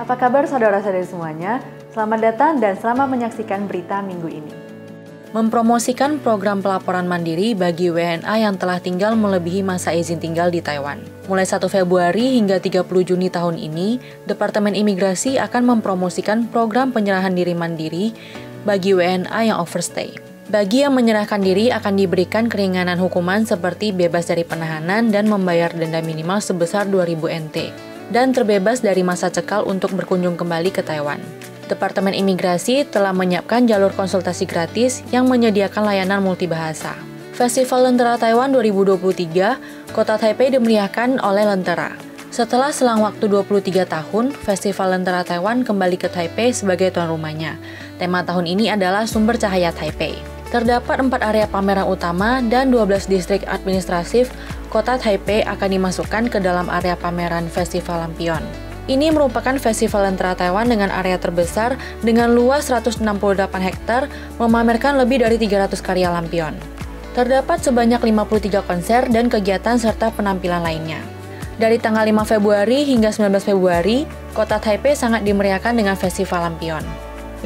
Apa kabar saudara-saudari semuanya? Selamat datang dan selamat menyaksikan berita minggu ini. Mempromosikan program pelaporan mandiri bagi WNA yang telah tinggal melebihi masa izin tinggal di Taiwan. Mulai 1 Februari hingga 30 Juni tahun ini, Departemen Imigrasi akan mempromosikan program penyerahan diri mandiri bagi WNA yang overstay. Bagi yang menyerahkan diri akan diberikan keringanan hukuman seperti bebas dari penahanan dan membayar denda minimal sebesar 2000 NT dan terbebas dari masa cekal untuk berkunjung kembali ke Taiwan. Departemen Imigrasi telah menyiapkan jalur konsultasi gratis yang menyediakan layanan multibahasa. Festival Lentera Taiwan 2023, Kota Taipei dimeriahkan oleh Lentera. Setelah selang waktu 23 tahun, Festival Lentera Taiwan kembali ke Taipei sebagai tuan rumahnya. Tema tahun ini adalah Sumber Cahaya Taipei. Terdapat empat area pameran utama dan 12 distrik administratif kota Taipei akan dimasukkan ke dalam area pameran Festival Lampion. Ini merupakan festival lentera Taiwan dengan area terbesar dengan luas 168 hektar, memamerkan lebih dari 300 karya lampion. Terdapat sebanyak 53 konser dan kegiatan serta penampilan lainnya. Dari tanggal 5 Februari hingga 19 Februari, kota Taipei sangat dimeriahkan dengan festival lampion.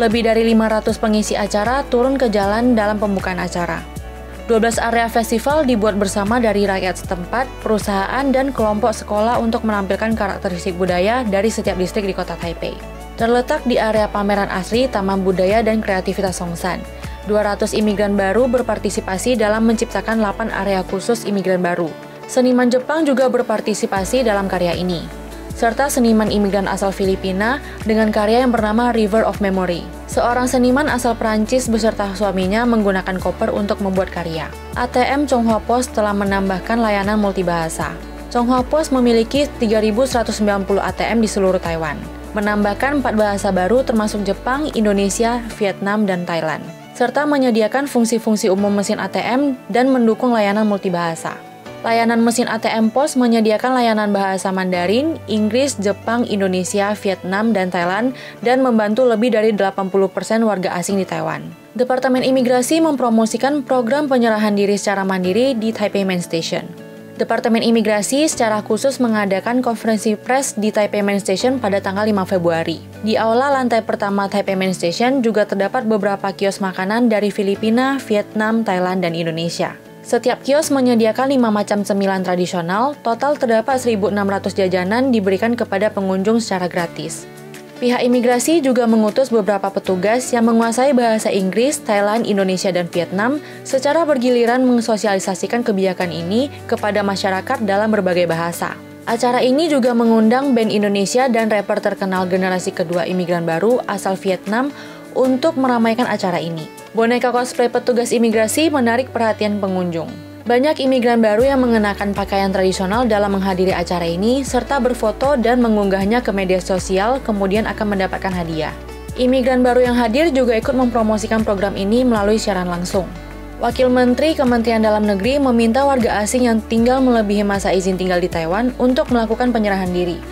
Lebih dari 500 pengisi acara turun ke jalan dalam pembukaan acara. 12 area festival dibuat bersama dari rakyat setempat, perusahaan, dan kelompok sekolah untuk menampilkan karakteristik budaya dari setiap distrik di kota Taipei. Terletak di area pameran asli, Taman Budaya, dan Kreativitas Songsan. 200 imigran baru berpartisipasi dalam menciptakan 8 area khusus imigran baru. Seniman Jepang juga berpartisipasi dalam karya ini serta seniman imigran asal Filipina dengan karya yang bernama River of Memory. Seorang seniman asal Prancis beserta suaminya menggunakan koper untuk membuat karya. ATM Chonghua Post telah menambahkan layanan multibahasa. Chonghua Post memiliki 3.190 ATM di seluruh Taiwan, menambahkan empat bahasa baru termasuk Jepang, Indonesia, Vietnam, dan Thailand, serta menyediakan fungsi-fungsi umum mesin ATM dan mendukung layanan multibahasa. Layanan mesin ATM Pos menyediakan layanan bahasa Mandarin, Inggris, Jepang, Indonesia, Vietnam, dan Thailand dan membantu lebih dari 80% warga asing di Taiwan. Departemen Imigrasi mempromosikan program penyerahan diri secara mandiri di Taipei Main Station. Departemen Imigrasi secara khusus mengadakan konferensi pers di Taipei Main Station pada tanggal 5 Februari. Di aula lantai pertama Taipei Main Station juga terdapat beberapa kios makanan dari Filipina, Vietnam, Thailand, dan Indonesia. Setiap kios menyediakan lima macam cemilan tradisional, total terdapat 1.600 jajanan diberikan kepada pengunjung secara gratis. Pihak imigrasi juga mengutus beberapa petugas yang menguasai bahasa Inggris, Thailand, Indonesia, dan Vietnam secara bergiliran mensosialisasikan kebijakan ini kepada masyarakat dalam berbagai bahasa. Acara ini juga mengundang band Indonesia dan rapper terkenal generasi kedua imigran baru asal Vietnam untuk meramaikan acara ini. Boneka cosplay petugas imigrasi menarik perhatian pengunjung. Banyak imigran baru yang mengenakan pakaian tradisional dalam menghadiri acara ini, serta berfoto dan mengunggahnya ke media sosial, kemudian akan mendapatkan hadiah. Imigran baru yang hadir juga ikut mempromosikan program ini melalui siaran langsung. Wakil Menteri Kementerian Dalam Negeri meminta warga asing yang tinggal melebihi masa izin tinggal di Taiwan untuk melakukan penyerahan diri.